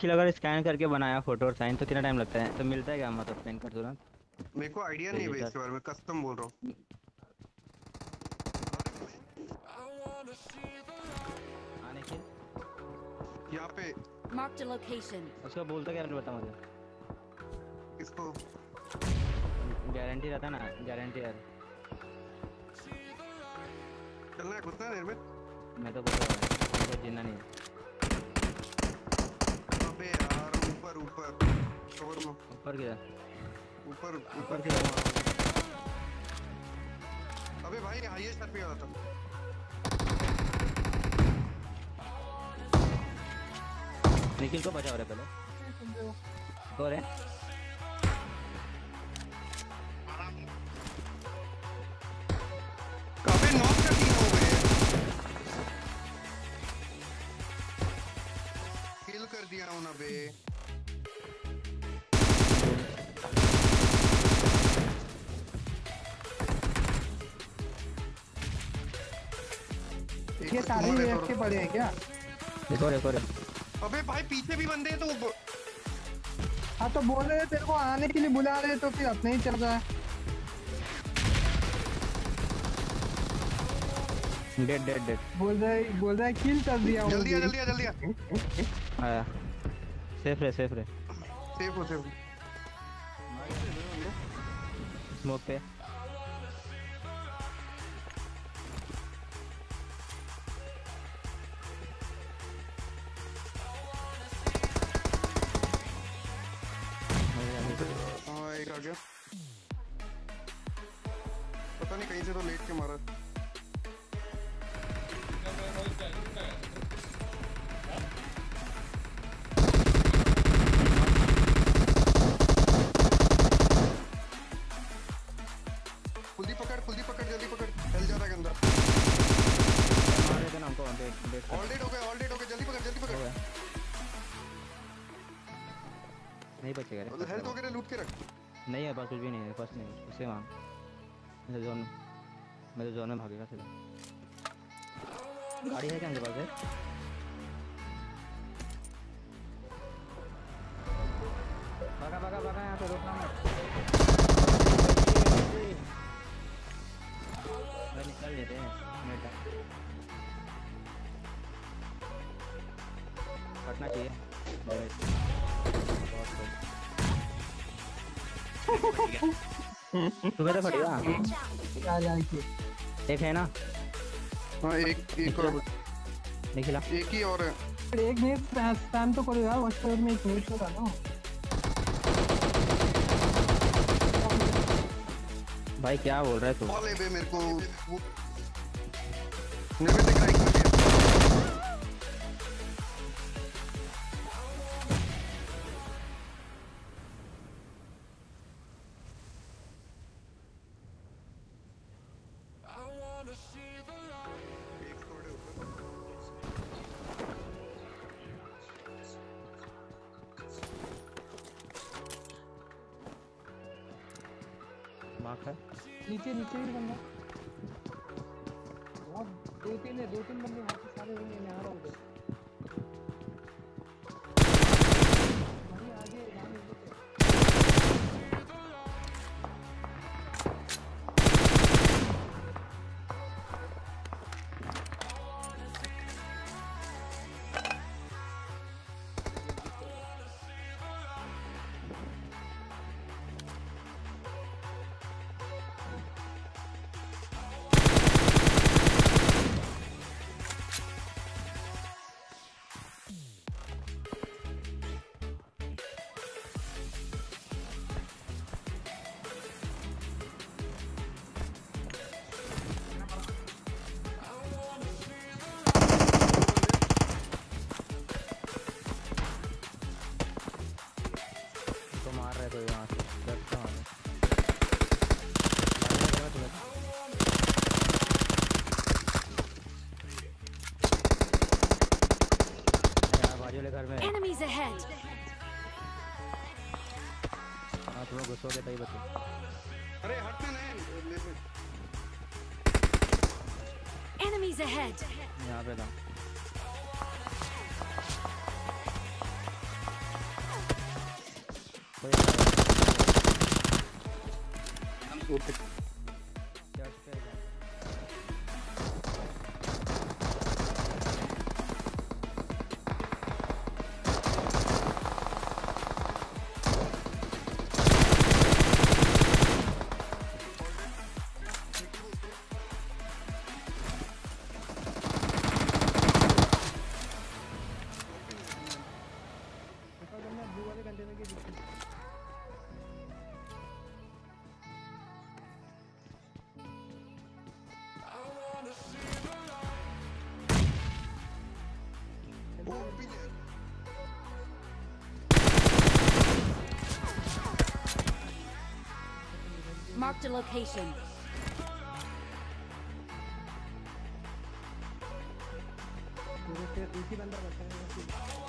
निखिल अगर स्कैन करके बनाया फ़ोटो और साइन तो कितना टाइम लगता है? तो मिलता है क्या मतलब स्कैन कर तुरंत? मेरे को आइडिया नहीं है भाई इसके बारे में कस्टम बोल रहा हूँ। हाँ निखिल यहाँ पे। Marked a location. उसका बोलता क्या बता मुझे? इसको। गारंटी रहता ना? गारंटी यार। चलना है है देर में। मैं तो बोल रहा हूँ मुझे जीना नहीं है अबे यार ऊपर ऊपर कवर में ऊपर गिरा ऊपर ऊपर गिरा अबे भाई हाईएस्ट पे वाला था। निखिल को बचाओ रे पहले। हो रे। अबे नॉक कर दिया हो गए किल कर दिया ना बे ये सारे यूएफ के पड़े हैं क्या? एक और अबे भाई पीछे भी बंदे हैं तो हाँ तो बोल रहे हैं तेरे को आने के लिए बुला रहे हैं तो फिर अपने ही चल रहा है। डेड डेड डेड बोल रहा है बोल रहा है किल कर दिया जल्दी आ जल्दी आ जल्दी आ। आया सेफ़ रे सेफ़ रे सेफ़ हो सेफ़ स्मोक पे। गया पता नहीं कहीं से तो लेट के मारा कुलदीप पकड़ कुलदीप पकड़ जल्दी पकड़। चल जा रहा है अंदर मार देते ना हमको ऑल डेड हो। गया ऑल डेड हो गया जल्दी पकड़ जल्दी पकड़। नहीं बचेगा रे। हेल्थ वगैरह लूट के रख। नहीं है बस कुछ भी नहीं है बस नहीं, उसे वहाँ मेरे जोन मेरे जोन में भागेगा सीधा। गाड़ी है क्या उनके पास है भागा भागा भागा, यहाँ पे रोकना मत। निकल लेते हैं मिनट कटना चाहिए। तुम्हें तो फटेगा। एक है ना? हाँ एक एक और। निखिला एक ही और है। एक मिनट स्पैम तो करेगा व्हाट्सएप में एक मिनट तो डालो भाई क्या बोल रहा है तू? बॉल बे मेरे को। मार्क है। नीचे नीचे ही बंदा। बहुत दो तीन है दो तीन बंदे वहाँ पे सारे होंगे मैं आ रहा हूँ ઘૂસણો ઘૂસો કે તઈ બધું અરે હટને નહીં enemies ahead યહાં પે था कोई हम ऊपर ब्लू वाले कंटेनर के पीछे Marked a location. पूरे से एक ही बंदा बचा है